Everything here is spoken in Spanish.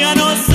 ya no sé.